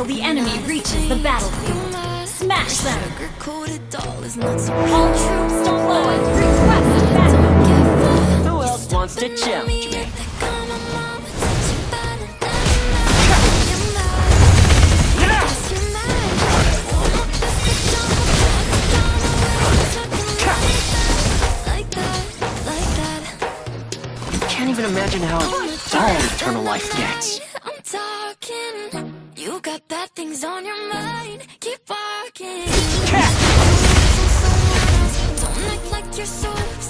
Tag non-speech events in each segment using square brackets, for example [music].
seconds till the enemy reaches the battlefield. Smash them! All troops deployed! Request backup! Who else wants to challenge me? Can't even imagine how dull eternal life gets. You got bad things on your mind. Keep walking. Don't act like you're so obsessed.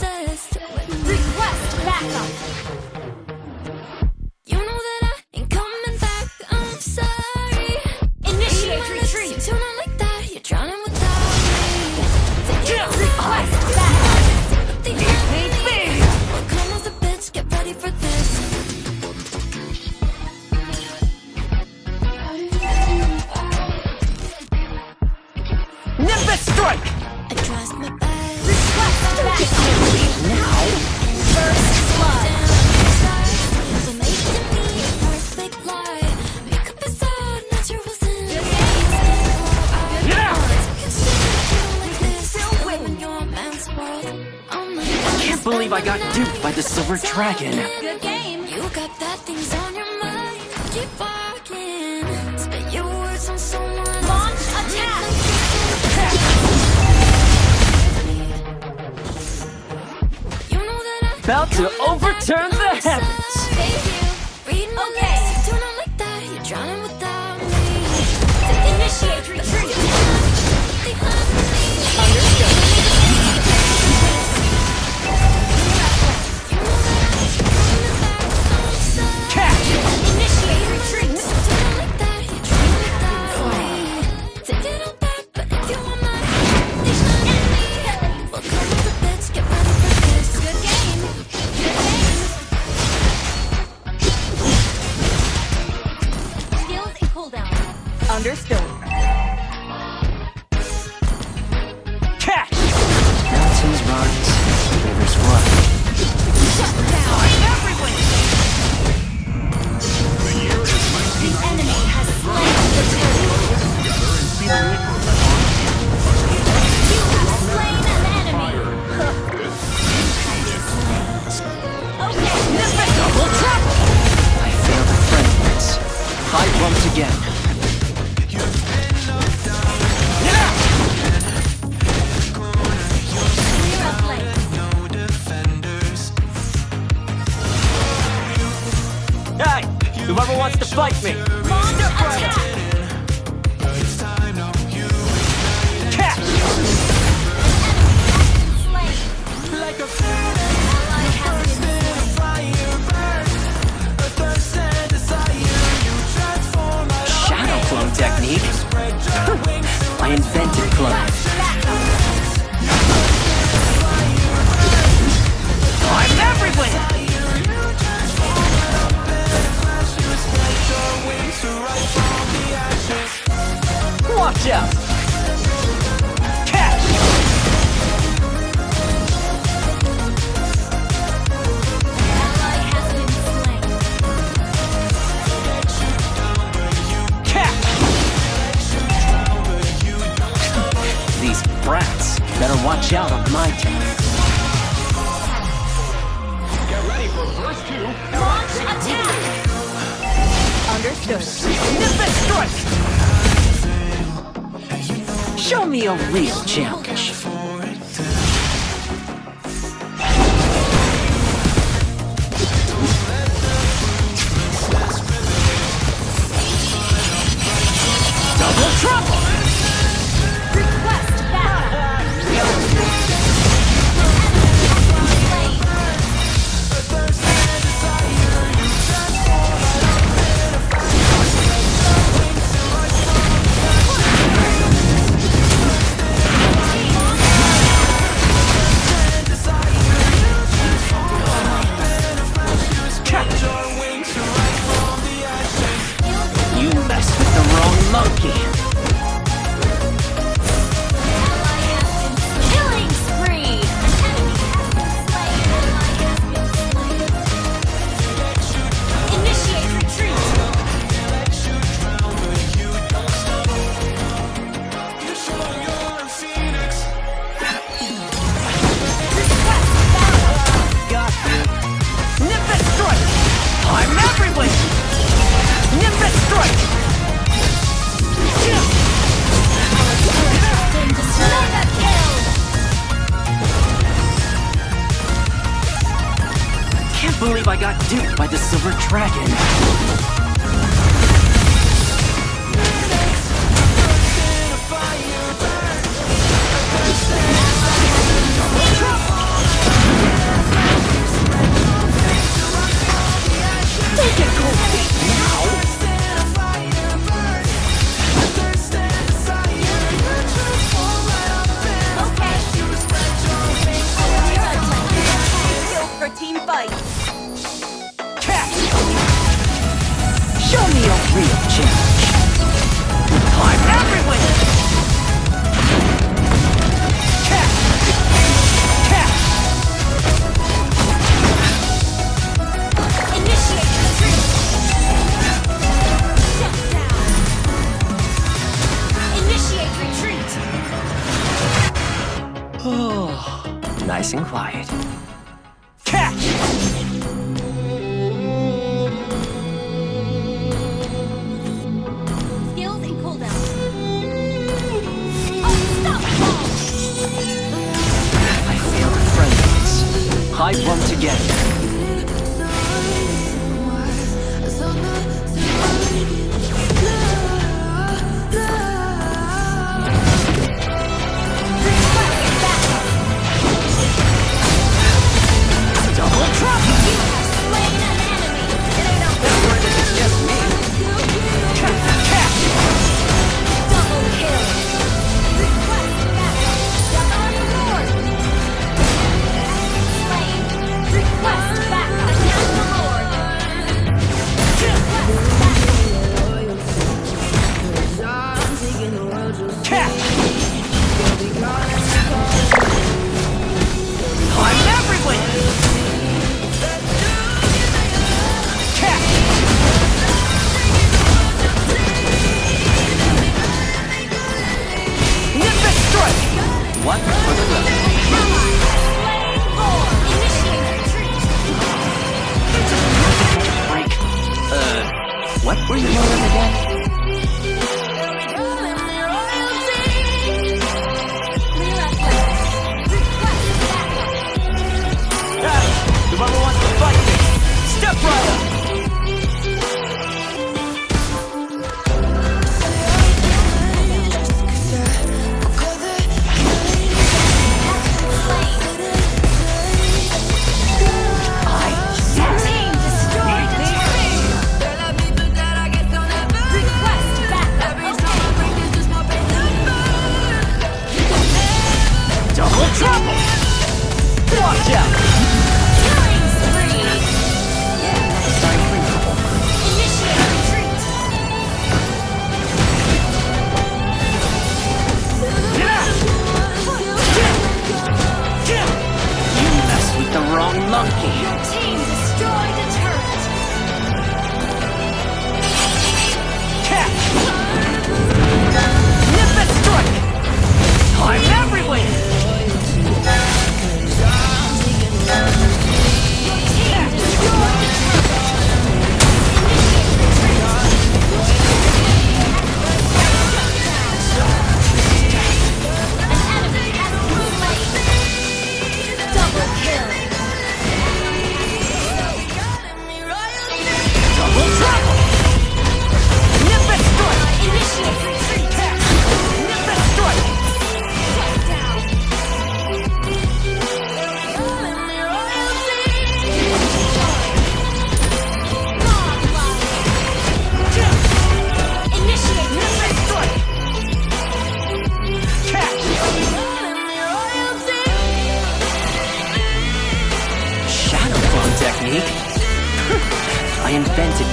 I got duped by the Silver Dragon. Good game! You got bad things on your mind. Keep walking. Spit your words on someone. Launch attack! You know that I About to overturn the heavens. Read my Okay. Understood. Catch! Mountains rise, rivers flow. The enemy has slain the turtle. You have slain an enemy. [laughs] okay, Double trouble! I failed a friend once. I bumped again. Watch out! Catch! Ally has been slain. Catch! These brats better watch out on my team. Launch attack! Understood. Nimbus strike! Show me a real challenge. Can't believe I got duped by the Silver Dragon. I want to get it.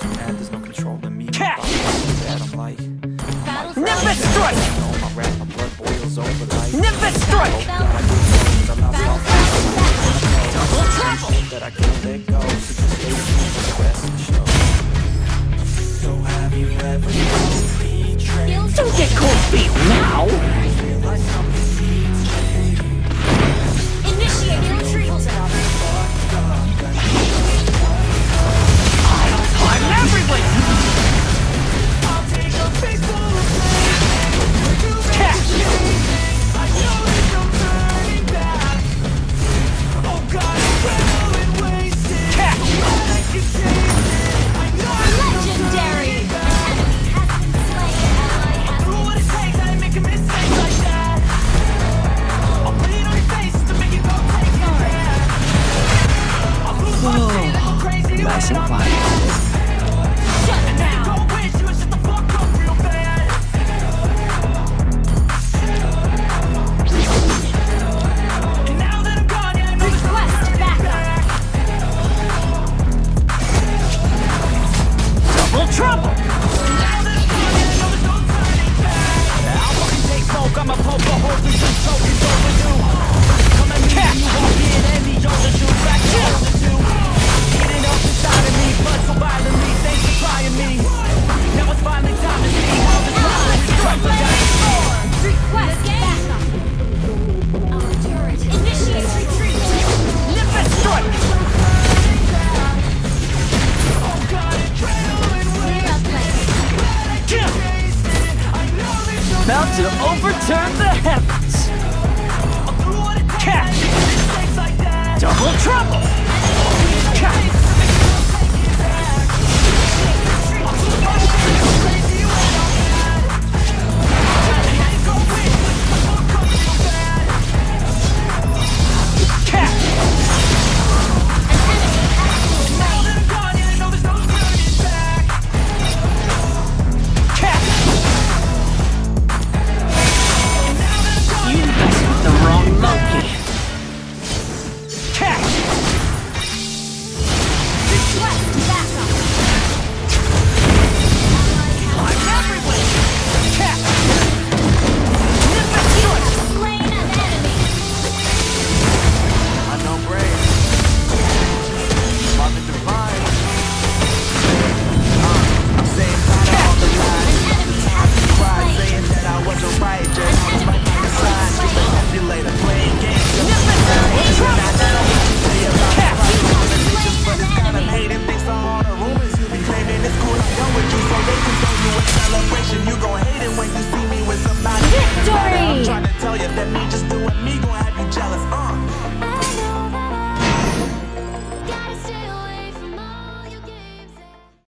so mad there's no control in me. Cat! I'm like. Nimbus strike! All my wrath, my blood boils over like. Nimbus strike! Double!